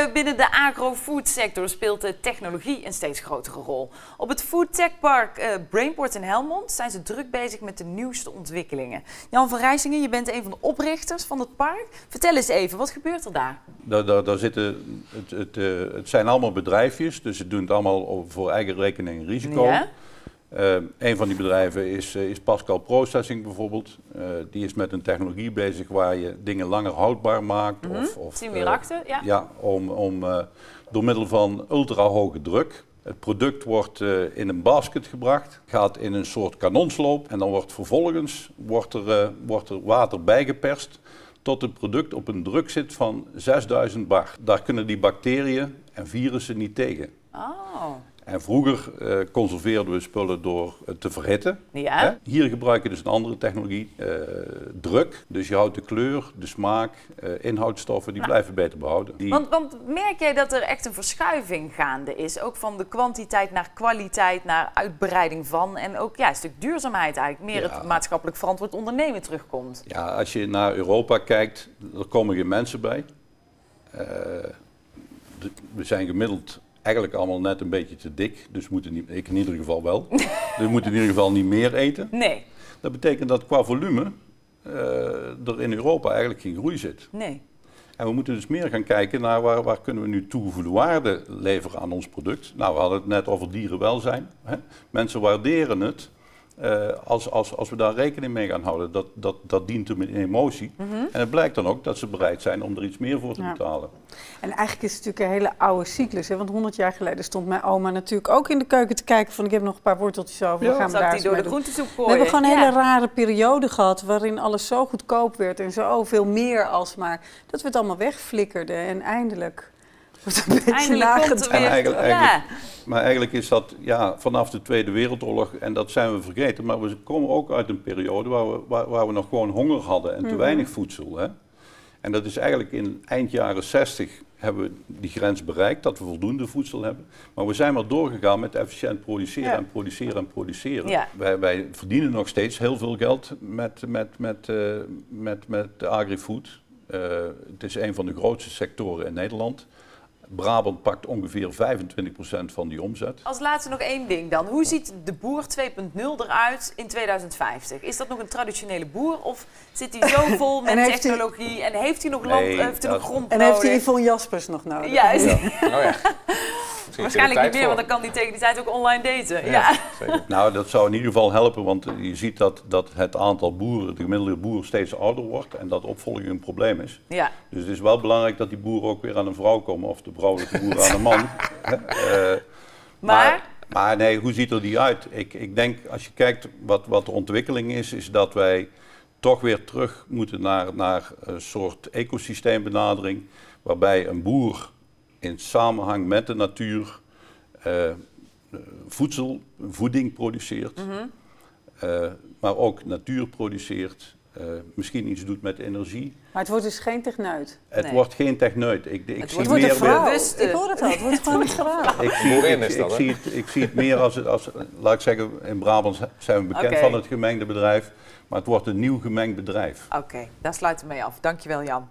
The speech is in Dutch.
Eh, binnen de agro-foodsector speelt de technologie een steeds grotere rol. Op het foodtechpark uh, Brainport in Helmond zijn ze druk bezig met de nieuwste ontwikkelingen. Jan van Rijsingen, je bent een van de oprichters van het park. Vertel eens even, wat gebeurt er daar? Daar, daar, daar zitten, het, het, uh, het, zijn allemaal bedrijfjes, dus ze doen het allemaal voor eigen rekening en risico. Ja. Uh, een van die bedrijven is, uh, is Pascal Processing bijvoorbeeld. Uh, die is met een technologie bezig waar je dingen langer houdbaar maakt. Mm -hmm. of, of, ja. Ja, om, om door middel van ultra hoge druk. Het product wordt in een basket gebracht, gaat in een soort kanonsloop en dan wordt vervolgens wordt er, wordt er water bijgeperst tot het product op een druk zit van 6000 bar. Daar kunnen die bacteriën en virussen niet tegen. Oh. En vroeger uh, conserveerden we spullen door uh, te verhitten. Ja. Hè? Hier gebruik je dus een andere technologie, uh, druk. Dus je houdt de kleur, de smaak, inhoudstoffen, die blijven beter behouden. Die... Want, want, merk jij dat er echt een verschuiving gaande is? Ook van de kwantiteit naar kwaliteit, naar uitbreiding van. En ook ja, een stuk duurzaamheid eigenlijk. Meer ja. het maatschappelijk verantwoord ondernemen terugkomt. Ja, als je naar Europa kijkt, er komen geen mensen bij. We zijn gemiddeld eigenlijk allemaal net een beetje te dik. Dus moeten niet, ik in ieder geval wel. dus we moeten in ieder geval niet meer eten. Nee. Dat betekent dat qua volume uh, er in Europa eigenlijk geen groei zit. Nee. En we moeten dus meer gaan kijken naar waar, waar kunnen we nu toegevoegde waarde leveren aan ons product. Nou, we hadden het net over dierenwelzijn. Hè? Mensen waarderen het uh, als, als, als we daar rekening mee gaan houden. Dat, dat, dat dient hem in emotie. Mhm. Mm -hmm. En het blijkt dan ook dat ze bereid zijn om er iets meer voor te Ja. betalen. En eigenlijk is het natuurlijk een hele oude cyclus. Hè? Want 100 jaar geleden stond mijn oma natuurlijk ook in de keuken te kijken van ik heb nog een paar worteltjes over. Ja. We gaan we daar die door mee de doen. groentesoep We gooien? hebben gewoon een Ja. hele rare periode gehad waarin alles zo goedkoop werd en zo veel meer als maar dat we het allemaal wegflikkerden en eindelijk wordt een beetje Eindelijk komt er nagedacht. weer... En eigenlijk- ja. eigenlijk- Maar eigenlijk is dat ja, vanaf de Tweede Wereldoorlog, en dat zijn we vergeten, maar we komen ook uit een periode waar we, waar, waar we nog gewoon honger hadden en te Mhm. weinig voedsel. Hè? En dat is eigenlijk in eind jaren 60 hebben we die grens bereikt, dat we voldoende voedsel hebben. Maar we zijn maar doorgegaan met efficiënt produceren Ja. en produceren en produceren. Ja. Wij, wij verdienen nog steeds heel veel geld met, met, met, eh, met, met de agri-food. Eh, het is een van de grootste sectoren in Nederland. Brabant pakt ongeveer 25% van die omzet. Als laatste nog één ding dan. Hoe ziet de boer 2.0 eruit in 2050? Is dat nog een traditionele boer of zit hij zo vol met En hij- technologie en heeft hij nog land, Nee, heeft hij nog grond En heeft hij nodig? Yvonne Jaspers nog nodig? Juist. Ja. Oh ja. Misschien Waarschijnlijk niet meer, want dan kan hij tegen die tijd ook online daten. Ja. Ja, zeker. Nou, dat zou in ieder geval helpen, want je ziet dat, dat het aantal boeren, de gemiddelde boer, steeds ouder wordt en dat opvolging een probleem is. ja. Dus het is wel belangrijk dat die boeren ook weer aan een vrouw komen of de vrouwelijke boer aan een man. Eh, Maar, maar nee, hoe ziet er die uit? Ik, ik denk, als je kijkt wat, wat de ontwikkeling is, is dat wij toch weer terug moeten naar, naar een soort ecosysteembenadering, waarbij een boer in samenhang met de natuur eh, voedsel, voeding produceert, Mhm. eh, maar ook natuur produceert, eh, misschien iets doet met energie. Maar het wordt dus geen techneut. Het Nee. wordt geen techneut. Ik, ik Het zie wordt Het wordt meer een vrouw. bewuste- Ik hoor het al, het wordt gewoon een vrouw. Ik zie, ik, is dat, ik zie het, ik zie het meer als, het, als, laat ik zeggen, in Brabant zijn we bekend van het gemengde bedrijf, maar het wordt een nieuw gemengd bedrijf. oké, daar sluiten we mee af. Dankjewel Jan.